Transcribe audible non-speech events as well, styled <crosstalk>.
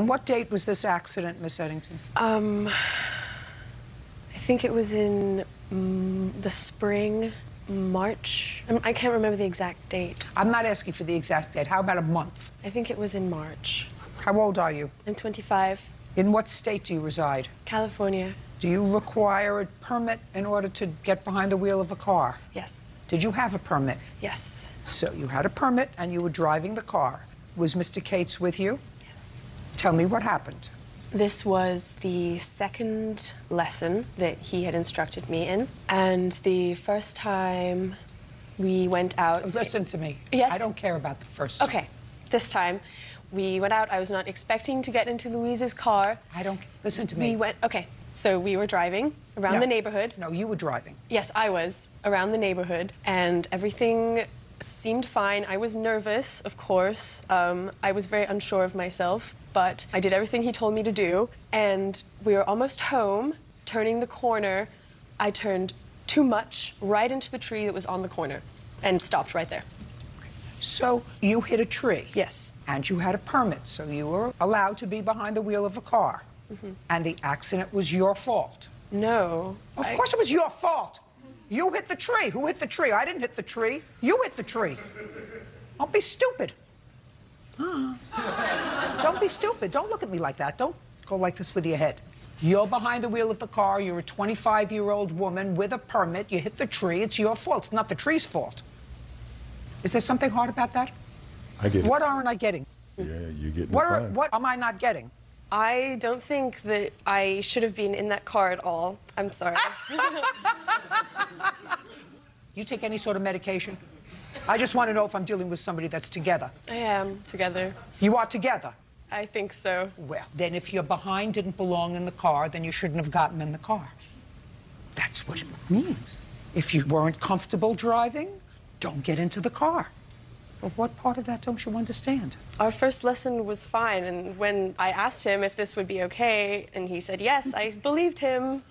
on what date was this accident, Miss Eddington? Um, I think it was in mm, the spring, March. Um, I can't remember the exact date. I'm not asking for the exact date. How about a month? I think it was in March. How old are you? I'm 25, In what state do you reside? California. Do you require a permit in order to get behind the wheel of a car? Yes, Did you have a permit? yes, So you had a permit and you were driving the car. Was Mr. Cates with you? Tell me what happened. This was the second lesson that he had instructed me in. And the first time we went out. Listen to me. Yes. I don't care about the first. time. Okay, this time we went out. I was not expecting to get into Louise's car. I don't. Listen to me. We went, okay, so we were driving around No. the neighborhood. No, you were driving. Yes, I was around the neighborhood, and everything seemed fine. I was nervous, of course. Um, I was very unsure of myself, but I did everything he told me to do. And we were almost home, turning the corner. I turned too much right into the tree that was on the corner and stopped right there. So you hit a tree. Yes. And you had a permit, so you were allowed to be behind the wheel of a car. Mm-hmm. And the accident was your fault. No. Of I- course it was your fault. You hit the tree. Who hit the tree? I didn't hit the tree. You hit the tree. Don't be stupid. Huh. Don't be stupid. Don't look at me like that. Don't go like this with your head. You're behind the wheel of the car. You're a 25 year old woman with a permit. You hit the tree. It's your fault. It's not the tree's fault. Is there something hard about that? I get What it. aren't I getting? Yeah, you get What, are, what am I not getting? I don't think that I should have been in that car at all. I'm sorry. <laughs> You take any sort of medication? I just want to know if I'm dealing with somebody that's together. I am together. You are together. I think so. Well, then if your behind didn't belong in the car, then you shouldn't have gotten in the car. That's what it means. If you weren't comfortable driving, don't get into the car. But what part of that don't you understand? Our first lesson was fine, and when I asked him if this would be okay, and he said yes, I believed him.